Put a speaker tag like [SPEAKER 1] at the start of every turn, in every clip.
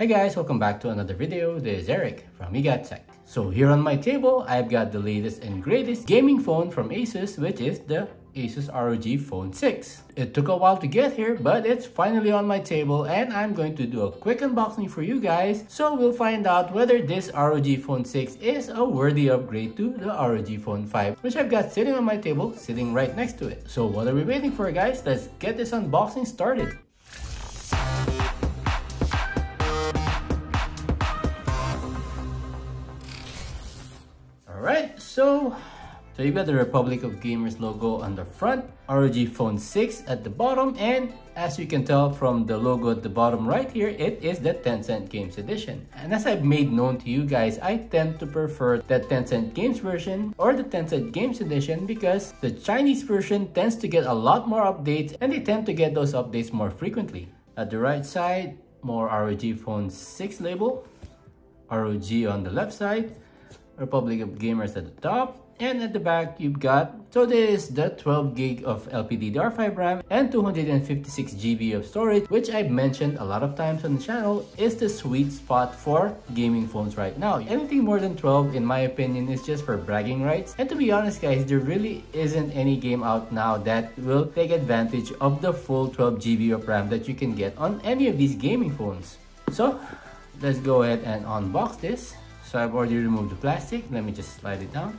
[SPEAKER 1] Hey guys, welcome back to another video. This is Eric from EGAT Tech. So here on my table, I've got the latest and greatest gaming phone from Asus, which is the Asus ROG Phone 6. It took a while to get here, but it's finally on my table and I'm going to do a quick unboxing for you guys. So we'll find out whether this ROG Phone 6 is a worthy upgrade to the ROG Phone 5, which I've got sitting on my table, sitting right next to it. So what are we waiting for guys? Let's get this unboxing started. So, so you've got the Republic of Gamers logo on the front, ROG Phone 6 at the bottom, and as you can tell from the logo at the bottom right here, it is the Tencent Games Edition. And as I've made known to you guys, I tend to prefer the Tencent Games version or the Tencent Games Edition because the Chinese version tends to get a lot more updates and they tend to get those updates more frequently. At the right side, more ROG Phone 6 label, ROG on the left side, Republic of Gamers at the top. And at the back, you've got, so this is the 12 gig of LPDDR5 RAM and 256 GB of storage, which I've mentioned a lot of times on the channel is the sweet spot for gaming phones right now. Anything more than 12, in my opinion, is just for bragging rights. And to be honest, guys, there really isn't any game out now that will take advantage of the full 12 GB of RAM that you can get on any of these gaming phones. So, let's go ahead and unbox this. So I've already removed the plastic. Let me just slide it down.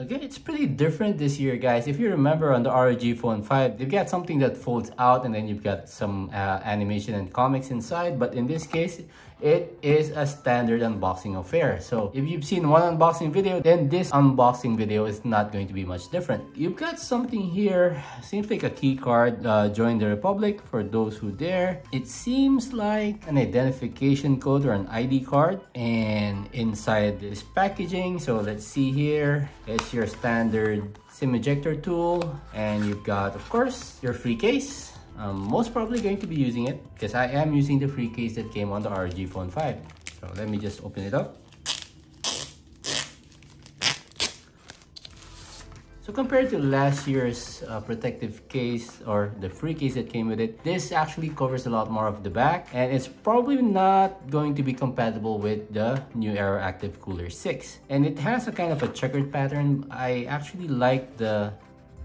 [SPEAKER 1] Okay, it's pretty different this year, guys. If you remember on the ROG Phone 5, they've got something that folds out and then you've got some uh, animation and comics inside. But in this case, it is a standard unboxing affair. So if you've seen one unboxing video, then this unboxing video is not going to be much different. You've got something here, seems like a key card, uh, join the Republic for those who dare. It seems like an identification code or an ID card. And inside this packaging, so let's see here, it's your standard SIM ejector tool and you've got of course your free case. I'm most probably going to be using it because I am using the free case that came on the ROG Phone 5 so let me just open it up So compared to last year's uh, protective case or the free case that came with it, this actually covers a lot more of the back and it's probably not going to be compatible with the new Aero Active Cooler 6. And it has a kind of a checkered pattern. I actually like the,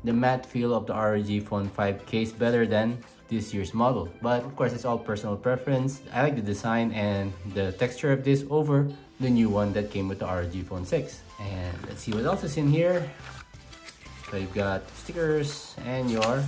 [SPEAKER 1] the matte feel of the ROG Phone 5 case better than this year's model. But of course, it's all personal preference. I like the design and the texture of this over the new one that came with the ROG Phone 6. And let's see what else is in here. So you've got stickers and your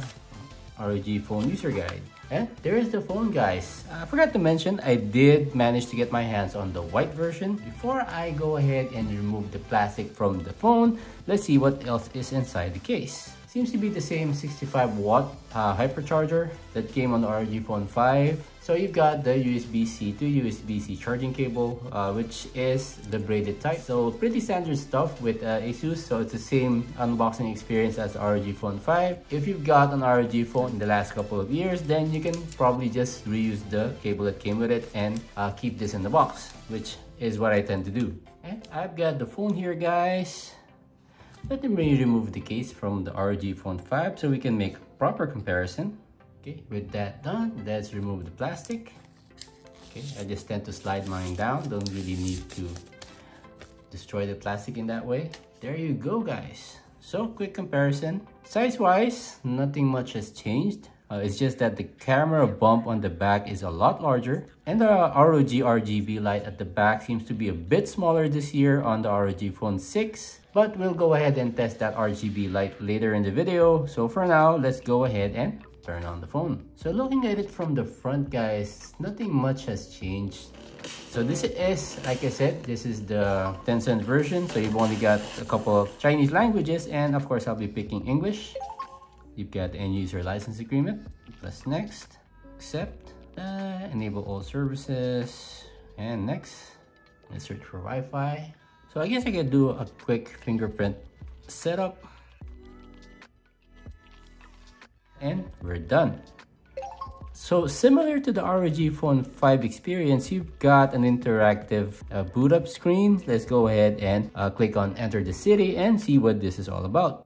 [SPEAKER 1] ROG phone user guide. And there is the phone guys. I forgot to mention, I did manage to get my hands on the white version. Before I go ahead and remove the plastic from the phone, let's see what else is inside the case. Seems to be the same 65 watt uh, hypercharger that came on the ROG Phone 5. So you've got the USB-C to USB-C charging cable, uh, which is the braided type. So pretty standard stuff with uh, Asus. So it's the same unboxing experience as ROG Phone 5. If you've got an ROG phone in the last couple of years, then you can probably just reuse the cable that came with it and uh, keep this in the box, which is what I tend to do. And I've got the phone here, guys. Let me remove the case from the ROG Phone 5 so we can make proper comparison. Okay, with that done, let's remove the plastic. Okay, I just tend to slide mine down. Don't really need to destroy the plastic in that way. There you go, guys. So, quick comparison. Size-wise, nothing much has changed. Uh, it's just that the camera bump on the back is a lot larger and the ROG RGB light at the back seems to be a bit smaller this year on the ROG Phone 6 but we'll go ahead and test that RGB light later in the video so for now let's go ahead and turn on the phone so looking at it from the front guys nothing much has changed so this is like i said this is the tencent version so you've only got a couple of chinese languages and of course i'll be picking english You've got end user license agreement. Press next, accept, uh, enable all services, and next. Let's search for Wi-Fi. So I guess I can do a quick fingerprint setup. And we're done. So similar to the ROG Phone 5 experience, you've got an interactive uh, boot up screen. Let's go ahead and uh, click on enter the city and see what this is all about.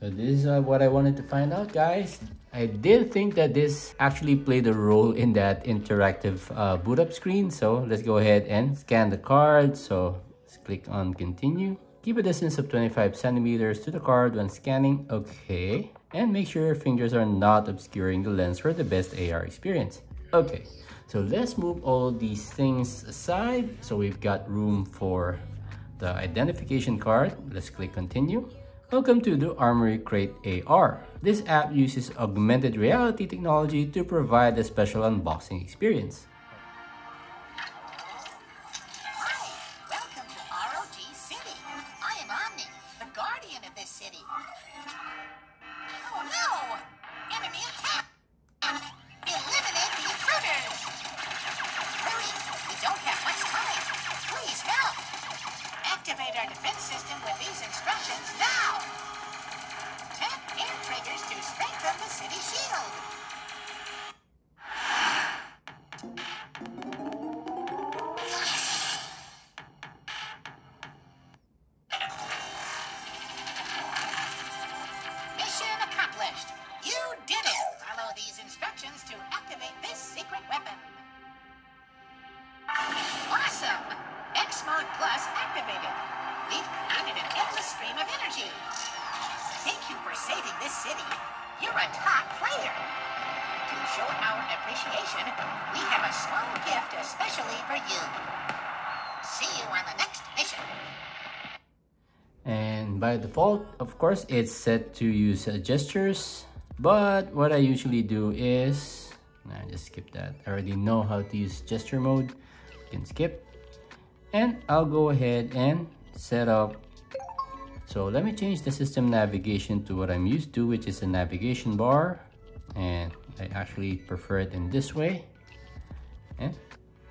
[SPEAKER 1] So this is uh, what I wanted to find out guys. I did think that this actually played a role in that interactive uh, boot up screen. So let's go ahead and scan the card. So let's click on continue. Keep a distance of 25 centimeters to the card when scanning. Okay. And make sure your fingers are not obscuring the lens for the best AR experience. Okay. So let's move all these things aside. So we've got room for the identification card. Let's click continue. Welcome to the Armoury Crate AR. This app uses augmented reality technology to provide a special unboxing experience. By default, of course, it's set to use uh, gestures. But what I usually do is, I just skip that. I already know how to use gesture mode. You can skip. And I'll go ahead and set up. So let me change the system navigation to what I'm used to, which is a navigation bar. And I actually prefer it in this way. And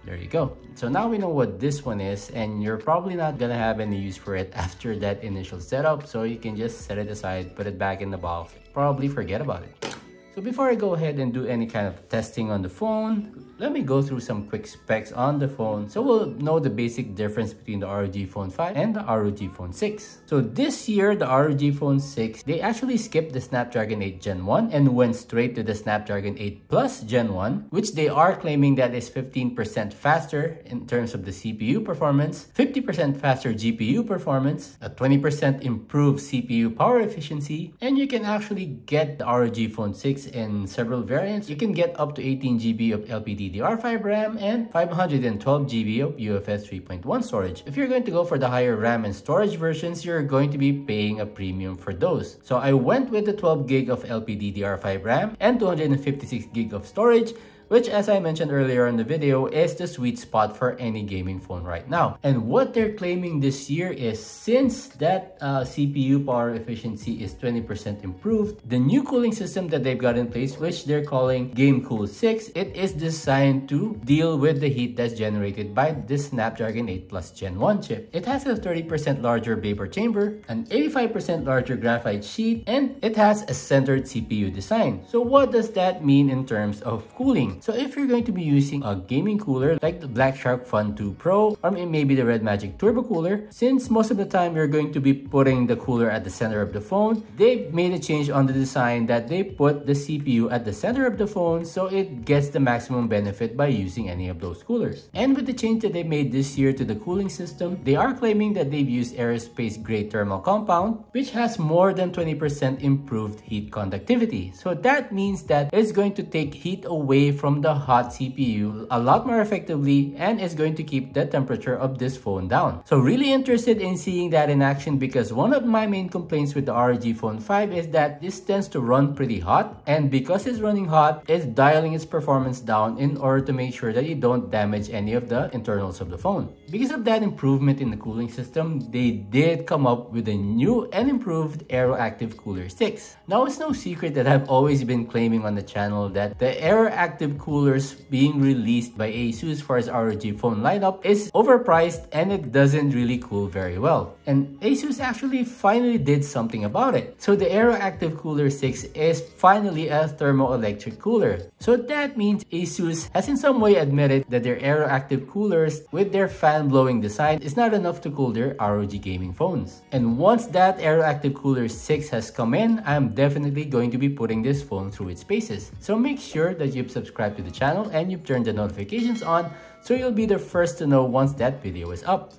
[SPEAKER 1] there you go. So now we know what this one is and you're probably not gonna have any use for it after that initial setup. So you can just set it aside, put it back in the box, probably forget about it. So before I go ahead and do any kind of testing on the phone, let me go through some quick specs on the phone so we'll know the basic difference between the ROG Phone 5 and the ROG Phone 6. So this year, the ROG Phone 6, they actually skipped the Snapdragon 8 Gen 1 and went straight to the Snapdragon 8 Plus Gen 1, which they are claiming that is 15% faster in terms of the CPU performance, 50% faster GPU performance, a 20% improved CPU power efficiency, and you can actually get the ROG Phone 6 in several variants. You can get up to 18 GB of LPDDR5 RAM and 512 GB of UFS 3.1 storage. If you're going to go for the higher RAM and storage versions, you're going to be paying a premium for those. So I went with the 12 GB of LPDDR5 RAM and 256 GB of storage which as I mentioned earlier in the video is the sweet spot for any gaming phone right now. And what they're claiming this year is since that uh, CPU power efficiency is 20% improved, the new cooling system that they've got in place, which they're calling GameCool 6, it is designed to deal with the heat that's generated by the Snapdragon 8 Plus Gen 1 chip. It has a 30% larger vapor chamber, an 85% larger graphite sheet, and it has a centered CPU design. So what does that mean in terms of cooling? So if you're going to be using a gaming cooler like the Black Shark Fun 2 Pro or maybe the Red Magic Turbo Cooler, since most of the time you're going to be putting the cooler at the center of the phone, they made a change on the design that they put the CPU at the center of the phone so it gets the maximum benefit by using any of those coolers. And with the change that they made this year to the cooling system, they are claiming that they've used aerospace grade thermal compound, which has more than 20% improved heat conductivity. So that means that it's going to take heat away from from the hot CPU a lot more effectively and is going to keep the temperature of this phone down. So really interested in seeing that in action because one of my main complaints with the ROG Phone 5 is that this tends to run pretty hot and because it's running hot, it's dialing its performance down in order to make sure that you don't damage any of the internals of the phone. Because of that improvement in the cooling system, they did come up with a new and improved Aeroactive Cooler 6. Now it's no secret that I've always been claiming on the channel that the Aeroactive coolers being released by ASUS for its ROG phone lineup is overpriced and it doesn't really cool very well. And ASUS actually finally did something about it. So the Aeroactive Cooler 6 is finally a thermoelectric cooler. So that means ASUS has in some way admitted that their Aeroactive coolers with their fan blowing design is not enough to cool their ROG gaming phones. And once that Aeroactive Cooler 6 has come in, I'm definitely going to be putting this phone through its paces. So make sure that you've subscribed to the channel and you've turned the notifications on so you'll be the first to know once that video is up.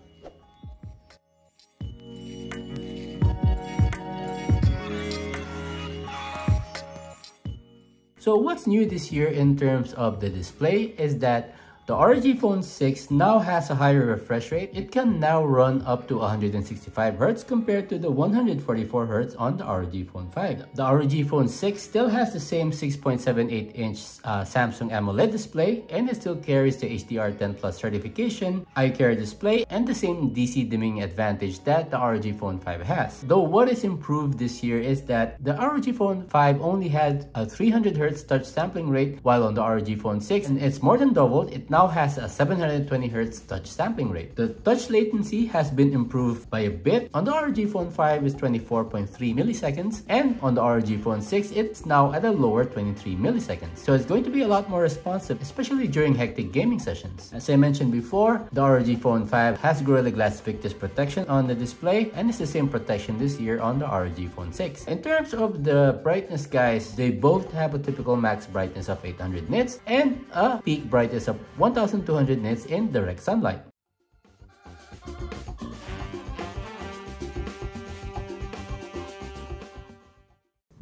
[SPEAKER 1] So what's new this year in terms of the display is that the ROG Phone 6 now has a higher refresh rate. It can now run up to 165Hz compared to the 144Hz on the ROG Phone 5. The ROG Phone 6 still has the same 6.78-inch uh, Samsung AMOLED display and it still carries the HDR10 Plus certification, eye care display, and the same DC dimming advantage that the ROG Phone 5 has. Though what is improved this year is that the ROG Phone 5 only had a 300Hz touch sampling rate while on the ROG Phone 6 and it's more than doubled. It now now has a 720Hz touch sampling rate. The touch latency has been improved by a bit. On the ROG Phone 5 is 24.3 milliseconds and on the ROG Phone 6 it's now at a lower 23 milliseconds. So it's going to be a lot more responsive especially during hectic gaming sessions. As I mentioned before, the ROG Phone 5 has Gorilla Glass Victus protection on the display and it's the same protection this year on the ROG Phone 6. In terms of the brightness guys, they both have a typical max brightness of 800 nits and a peak brightness of 1200 nits in direct sunlight.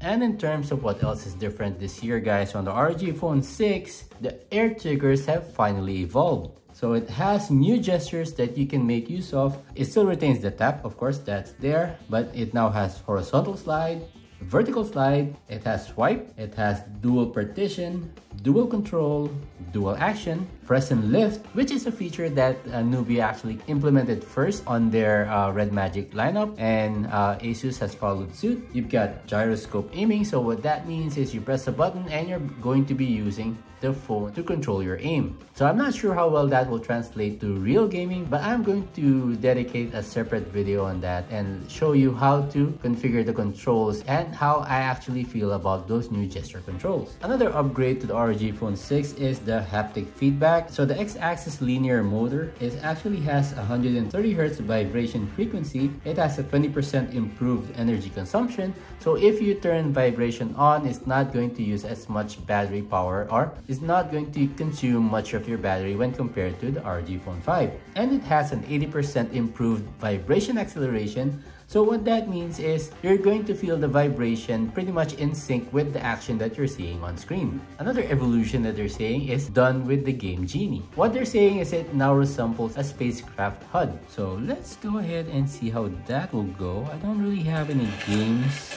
[SPEAKER 1] And in terms of what else is different this year guys, on the ROG Phone 6, the air triggers have finally evolved. So it has new gestures that you can make use of. It still retains the tap, of course, that's there, but it now has horizontal slide, vertical slide, it has swipe, it has dual partition, dual control, dual action, press and lift, which is a feature that uh, Nubia actually implemented first on their uh, Red Magic lineup and uh, Asus has followed suit. You've got gyroscope aiming, so what that means is you press a button and you're going to be using the phone to control your aim. So I'm not sure how well that will translate to real gaming, but I'm going to dedicate a separate video on that and show you how to configure the controls and how I actually feel about those new gesture controls. Another upgrade to the ROG Phone 6 is the haptic feedback. So the X-axis linear motor is actually has 130 Hz vibration frequency. It has a 20% improved energy consumption. So if you turn vibration on, it's not going to use as much battery power or it's not going to consume much of your battery when compared to the ROG Phone 5. And it has an 80% improved vibration acceleration so what that means is you're going to feel the vibration pretty much in sync with the action that you're seeing on screen. Another evolution that they're saying is done with the game Genie. What they're saying is it now resembles a spacecraft HUD. So let's go ahead and see how that will go. I don't really have any games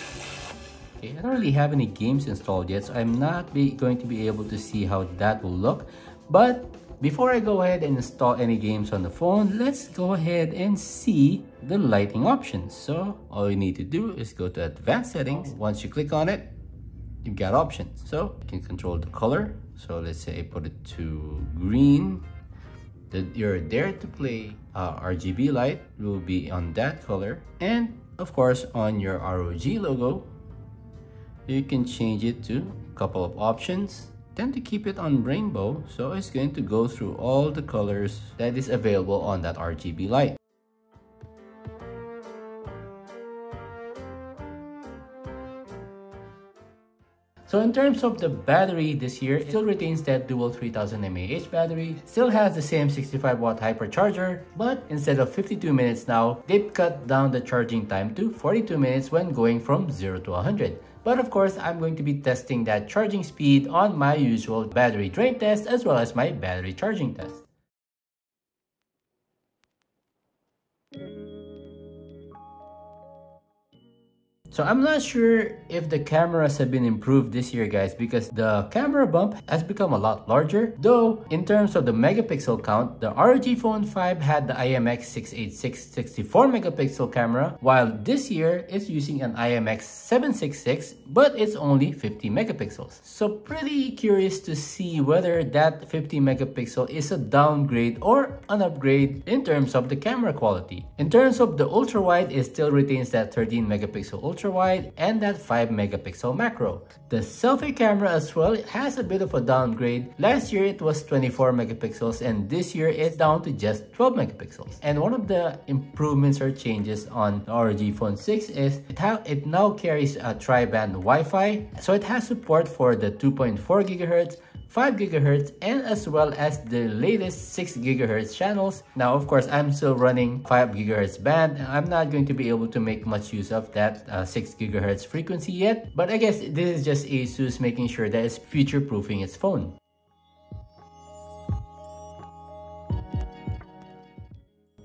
[SPEAKER 1] Okay, I don't really have any games installed yet, so I'm not going to be able to see how that will look. But before I go ahead and install any games on the phone, let's go ahead and see the lighting options. So all you need to do is go to advanced settings. Once you click on it, you've got options. So you can control the color. So let's say I put it to green. The, your Dare to Play uh, RGB light will be on that color. And of course, on your ROG logo, you can change it to a couple of options tend to keep it on rainbow so it's going to go through all the colors that is available on that RGB light. So in terms of the battery this year, it still retains that dual 3000 mAh battery, still has the same 65 watt hypercharger, but instead of 52 minutes now, they've cut down the charging time to 42 minutes when going from 0 to 100. But of course, I'm going to be testing that charging speed on my usual battery drain test as well as my battery charging test. So I'm not sure if the cameras have been improved this year guys because the camera bump has become a lot larger. Though in terms of the megapixel count, the ROG Phone 5 had the IMX686 64 megapixel camera while this year it's using an IMX766 but it's only 50 megapixels. So pretty curious to see whether that 50 megapixel is a downgrade or an upgrade in terms of the camera quality. In terms of the ultra wide, it still retains that 13 megapixel ultra wide and that 5 megapixel macro. The selfie camera as well has a bit of a downgrade. Last year it was 24 megapixels and this year it's down to just 12 megapixels. And one of the improvements or changes on the ROG Phone 6 is it, it now carries a tri-band Wi-Fi. So it has support for the 2.4 gigahertz 5 gigahertz and as well as the latest 6 gigahertz channels. Now, of course, I'm still running 5 gigahertz band. I'm not going to be able to make much use of that uh, 6 gigahertz frequency yet, but I guess this is just ASUS making sure that it's future-proofing its phone.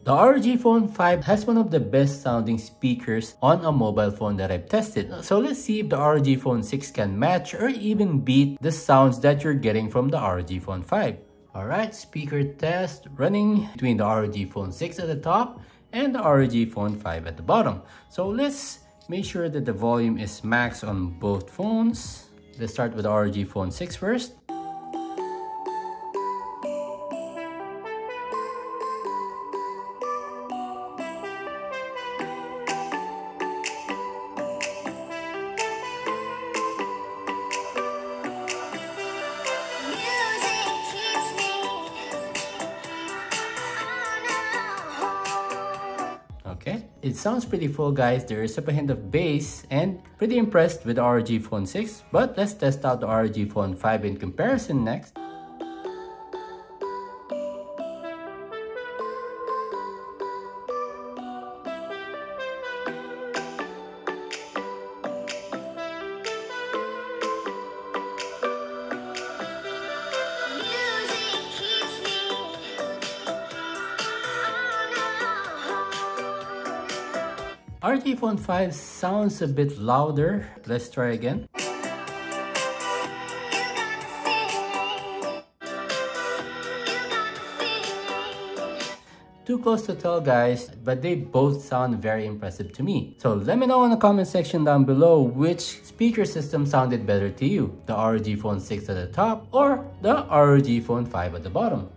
[SPEAKER 1] The ROG Phone 5 has one of the best sounding speakers on a mobile phone that I've tested. So let's see if the ROG Phone 6 can match or even beat the sounds that you're getting from the ROG Phone 5. Alright, speaker test running between the ROG Phone 6 at the top and the ROG Phone 5 at the bottom. So let's make sure that the volume is max on both phones. Let's start with the ROG Phone 6 first. It sounds pretty full guys, there is a hint of bass and pretty impressed with the ROG Phone 6 but let's test out the ROG Phone 5 in comparison next. ROG Phone 5 sounds a bit louder. Let's try again. Too close to tell guys, but they both sound very impressive to me. So let me know in the comment section down below which speaker system sounded better to you. The ROG Phone 6 at the top or the ROG Phone 5 at the bottom.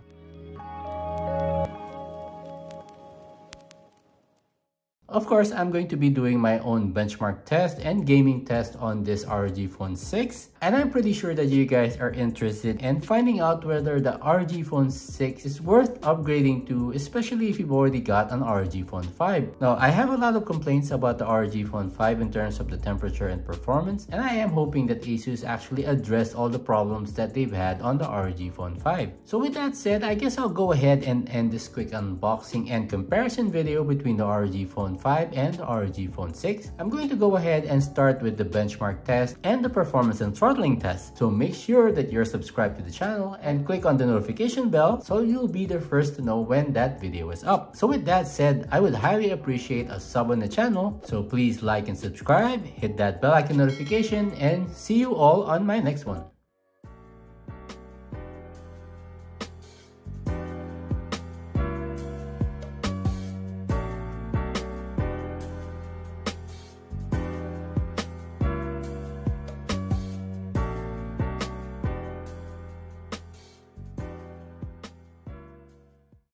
[SPEAKER 1] Of course, I'm going to be doing my own benchmark test and gaming test on this ROG Phone 6 and I'm pretty sure that you guys are interested in finding out whether the ROG Phone 6 is worth upgrading to especially if you've already got an ROG Phone 5. Now, I have a lot of complaints about the ROG Phone 5 in terms of the temperature and performance and I am hoping that ASUS actually addressed all the problems that they've had on the ROG Phone 5. So with that said, I guess I'll go ahead and end this quick unboxing and comparison video between the ROG Phone 5 and the ROG Phone 6, I'm going to go ahead and start with the benchmark test and the performance and throttling test. So make sure that you're subscribed to the channel and click on the notification bell so you'll be the first to know when that video is up. So with that said, I would highly appreciate a sub on the channel. So please like and subscribe, hit that bell icon notification, and see you all on my next one.